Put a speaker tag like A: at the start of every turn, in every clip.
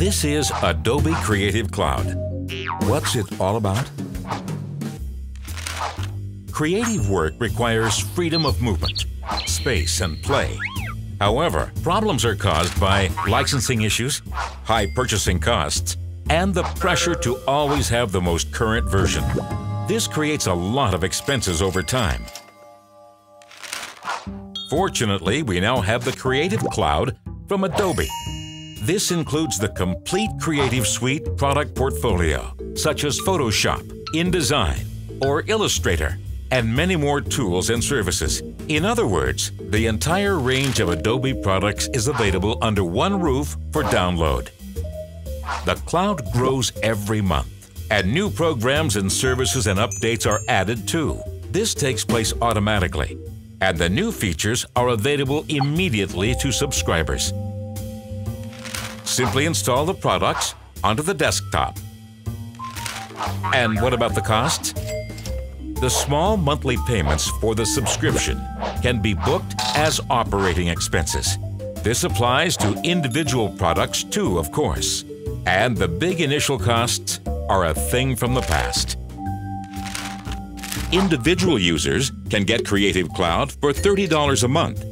A: This is Adobe Creative Cloud. What's it all about? Creative work requires freedom of movement, space, and play. However, problems are caused by licensing issues, high purchasing costs, and the pressure to always have the most current version. This creates a lot of expenses over time. Fortunately, we now have the Creative Cloud from Adobe. This includes the complete Creative Suite product portfolio, such as Photoshop, InDesign, or Illustrator, and many more tools and services. In other words, the entire range of Adobe products is available under one roof for download. The cloud grows every month, and new programs and services and updates are added too. This takes place automatically, and the new features are available immediately to subscribers. Simply install the products onto the desktop. And what about the costs? The small monthly payments for the subscription can be booked as operating expenses. This applies to individual products too, of course. And the big initial costs are a thing from the past. Individual users can get Creative Cloud for $30 a month.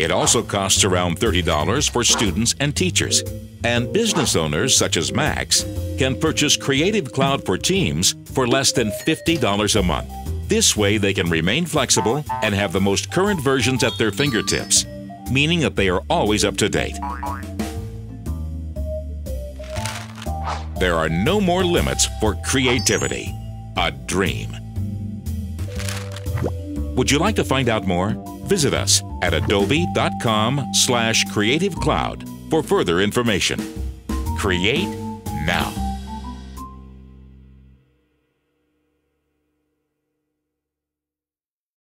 A: It also costs around $30 for students and teachers. And business owners, such as Max, can purchase Creative Cloud for Teams for less than $50 a month. This way, they can remain flexible and have the most current versions at their fingertips, meaning that they are always up to date. There are no more limits for creativity. A dream. Would you like to find out more? Visit us at adobe.com slash creative cloud for further information. Create now.